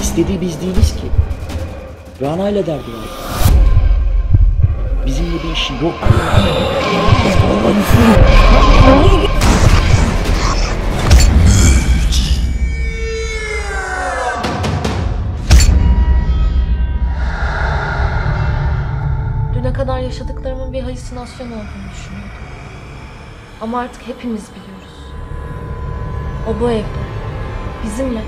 İstediği biz değiliz ki. Rana ile derdi var. Bizimle bir işi yok. Düne kadar yaşadıklarımın bir halüsinasyon olduğunu düşünüyordum. Ama artık hepimiz biliyoruz. O bu evde. Bizimle.